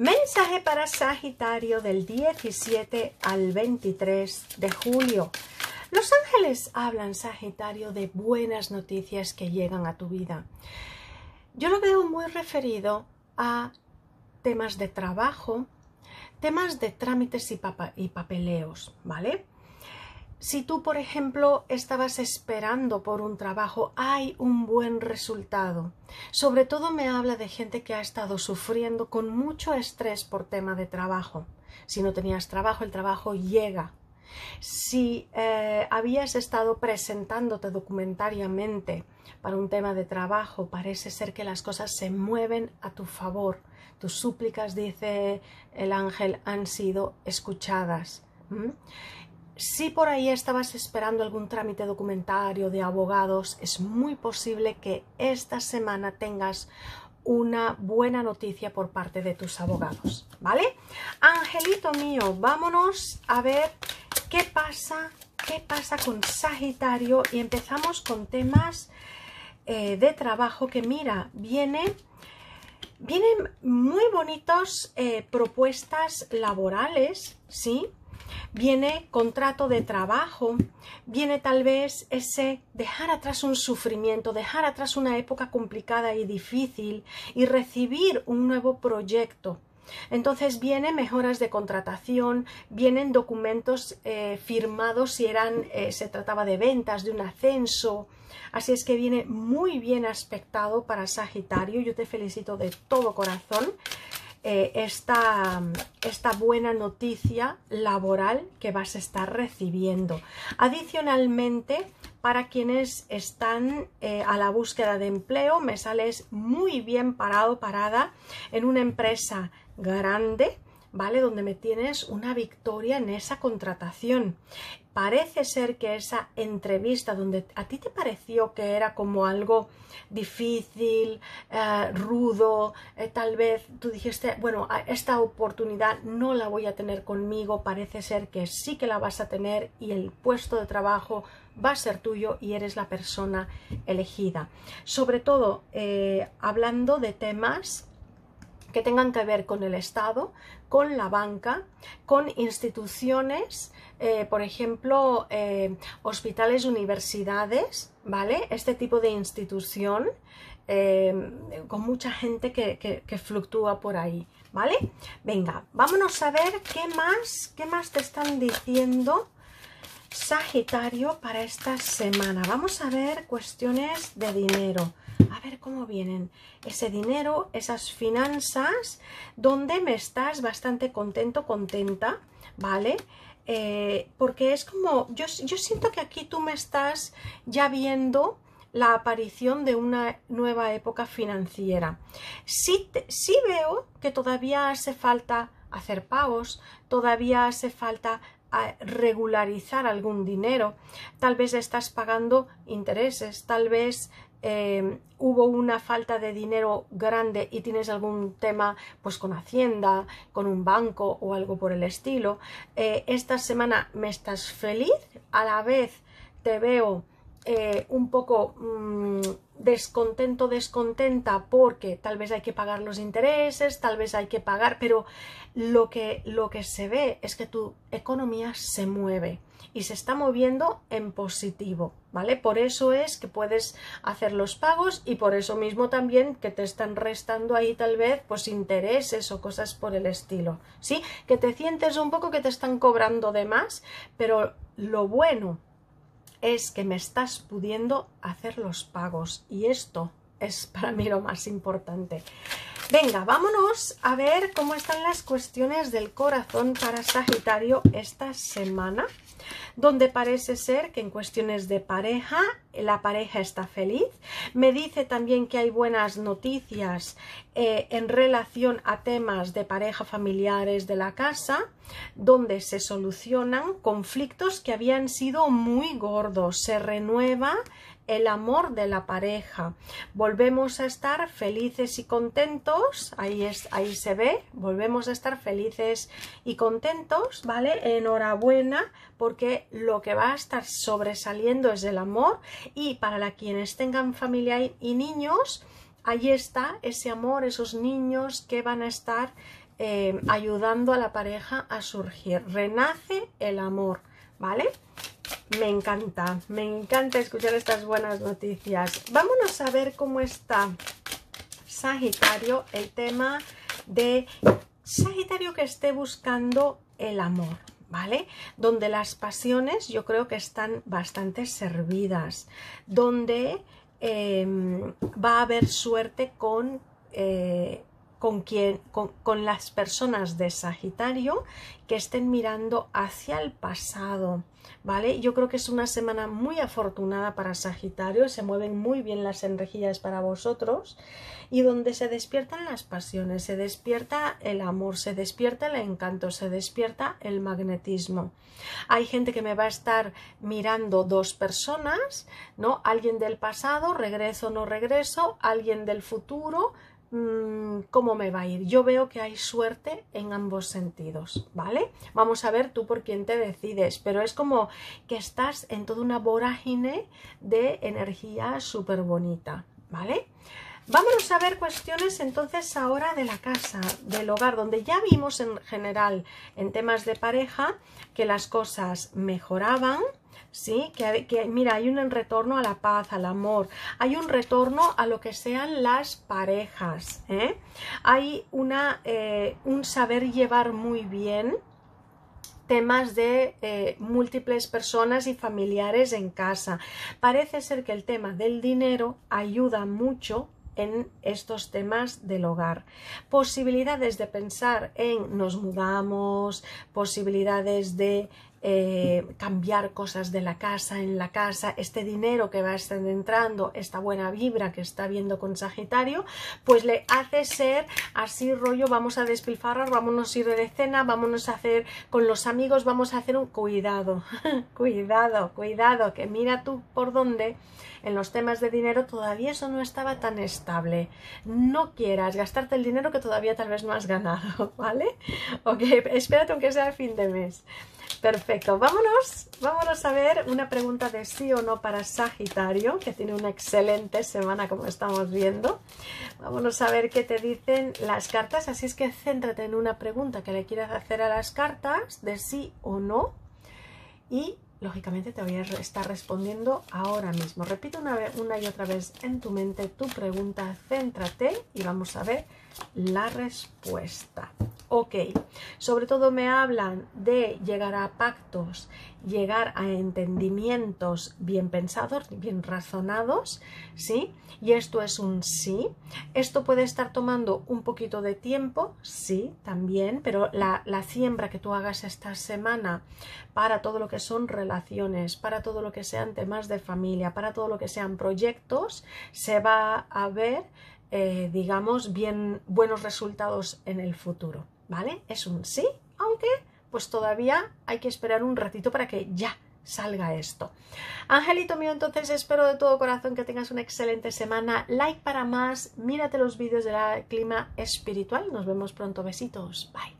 Mensaje para Sagitario del 17 al 23 de julio. Los ángeles hablan, Sagitario, de buenas noticias que llegan a tu vida. Yo lo veo muy referido a temas de trabajo, temas de trámites y, y papeleos, ¿vale? Si tú, por ejemplo, estabas esperando por un trabajo, hay un buen resultado. Sobre todo me habla de gente que ha estado sufriendo con mucho estrés por tema de trabajo. Si no tenías trabajo, el trabajo llega. Si eh, habías estado presentándote documentariamente para un tema de trabajo, parece ser que las cosas se mueven a tu favor. Tus súplicas, dice el ángel, han sido escuchadas. Si por ahí estabas esperando algún trámite documentario de abogados, es muy posible que esta semana tengas una buena noticia por parte de tus abogados, ¿vale? Angelito mío, vámonos a ver qué pasa, qué pasa con Sagitario y empezamos con temas eh, de trabajo que mira, viene vienen muy bonitos eh, propuestas laborales, ¿sí? Viene contrato de trabajo, viene tal vez ese dejar atrás un sufrimiento, dejar atrás una época complicada y difícil y recibir un nuevo proyecto. Entonces vienen mejoras de contratación, vienen documentos eh, firmados si eran, eh, se trataba de ventas, de un ascenso. Así es que viene muy bien aspectado para Sagitario. Yo te felicito de todo corazón. Eh, esta, buena noticia laboral que vas a estar recibiendo. Adicionalmente, para quienes están eh, a la búsqueda de empleo, me sales muy bien parado, parada en una empresa grande, ¿vale? Donde me tienes una victoria en esa contratación parece ser que esa entrevista donde a ti te pareció que era como algo difícil, eh, rudo, eh, tal vez tú dijiste, bueno, esta oportunidad no la voy a tener conmigo, parece ser que sí que la vas a tener y el puesto de trabajo va a ser tuyo y eres la persona elegida. Sobre todo, eh, hablando de temas que tengan que ver con el Estado, con la banca, con instituciones, eh, por ejemplo, eh, hospitales, universidades, ¿vale? Este tipo de institución eh, con mucha gente que, que, fluctúa por ahí, ¿vale? Venga, vámonos a ver qué más, qué más te están diciendo Sagitario para esta semana. Vamos a ver cuestiones de dinero vienen ese dinero, esas finanzas, donde me estás bastante contento, contenta, ¿vale? Eh, porque es como, yo, yo siento que aquí tú me estás ya viendo la aparición de una nueva época financiera. Sí, sí veo que todavía hace falta hacer pagos, todavía hace falta regularizar algún dinero, tal vez estás pagando intereses, tal vez Em, hubo una falta de dinero grande y tienes algún tema pues con Hacienda, con un banco o algo por el estilo, eh, esta semana me estás feliz, a la vez te veo eh, un poco mm, descontento, descontenta porque tal vez hay que pagar los intereses, tal vez hay que pagar, pero lo que, lo que se ve es que tu economía se mueve y se está moviendo en positivo, ¿vale? Por eso es que puedes hacer los pagos y por eso mismo también que te están restando ahí tal vez pues intereses o cosas por el estilo, ¿sí? Que te sientes un poco que te están cobrando de más, pero lo bueno es que me estás pudiendo hacer los pagos y esto es para mí lo más importante. Venga, vámonos a ver cómo están las cuestiones del corazón para Sagitario esta semana, donde parece ser que en cuestiones de pareja, la pareja está feliz. Me dice también que hay buenas noticias eh, en relación a temas de pareja familiares de la casa, donde se solucionan conflictos que habían sido muy gordos, se renueva el amor de la pareja. Volvemos a estar felices y contentos, ahí, es, ahí se ve, volvemos a estar felices y contentos, ¿vale? Enhorabuena porque lo que va a estar sobresaliendo es el amor y para quienes tengan familia y niños, ahí está ese amor, esos niños que van a estar eh, ayudando a la pareja a surgir. Renace el amor, ¿vale? Me encanta, me encanta escuchar estas buenas noticias. Vámonos a ver cómo está Sagitario, el tema de Sagitario que esté buscando el amor, ¿vale? Donde las pasiones yo creo que están bastante servidas, donde em, va a haber suerte con, eh, con, quien, con, las personas de Sagitario que estén mirando hacia el pasado, ¿vale? Yo creo que es una semana muy afortunada para Sagitario, se mueven muy bien las energías para vosotros y donde se despiertan las pasiones, se despierta el amor, se despierta el encanto, se despierta el magnetismo. Hay gente que me va a estar mirando dos personas, ¿no? Alguien del pasado, regreso o no regreso, alguien del futuro, cómo me va a ir. Yo veo que hay suerte en ambos sentidos, ¿vale? Vamos a ver tú por quién te decides, pero es como que estás en toda una vorágine de energía súper bonita, ¿vale? Vámonos a ver cuestiones entonces ahora de la casa, del hogar, donde ya vimos en general en temas de pareja que las cosas mejoraban, ¿sí? Que, que, mira, hay un retorno a la paz, al amor, hay un retorno a lo que sean las parejas, ¿eh? hay una, eh, un saber llevar muy bien temas de eh, múltiples personas y familiares en casa. Parece ser que el tema del dinero ayuda mucho en estos temas del hogar. Posibilidades de pensar en nos mudamos, posibilidades de eh, cambiar cosas de la casa en la casa, este dinero que va a estar entrando, esta buena vibra que está viendo con Sagitario, pues le hace ser así rollo, vamos a despilfarrar, vámonos a ir de cena, vámonos a hacer con los amigos, vamos a hacer un cuidado, cuidado, cuidado, que mira tú por dónde en los temas de dinero todavía eso no estaba tan estable. No quieras gastarte el dinero que todavía tal vez no has ganado, ¿vale? Ok, espérate aunque sea el fin de mes. Perfecto, vámonos, vámonos a ver una pregunta de sí o no para Sagitario, que tiene una excelente semana como estamos viendo. Vámonos a ver qué te dicen las cartas, así es que céntrate en una pregunta que le quieras hacer a las cartas de sí o no y lógicamente te voy a estar respondiendo ahora mismo. Repite una, una y otra vez en tu mente tu pregunta, céntrate y vamos a ver la respuesta. Ok, sobre todo me hablan de llegar a pactos, llegar a entendimientos bien pensados, bien razonados, ¿sí? Y esto es un sí. Esto puede estar tomando un poquito de tiempo, sí, también, pero la, la siembra que tú hagas esta semana para todo lo que son relaciones, para todo lo que sean temas de familia, para todo lo que sean proyectos, se va a ver eh, digamos, bien buenos resultados en el futuro, ¿vale? Es un sí, aunque pues todavía hay que esperar un ratito para que ya salga esto. Angelito mío, entonces espero de todo corazón que tengas una excelente semana. Like para más, mírate los vídeos de la clima espiritual. Nos vemos pronto. Besitos. Bye.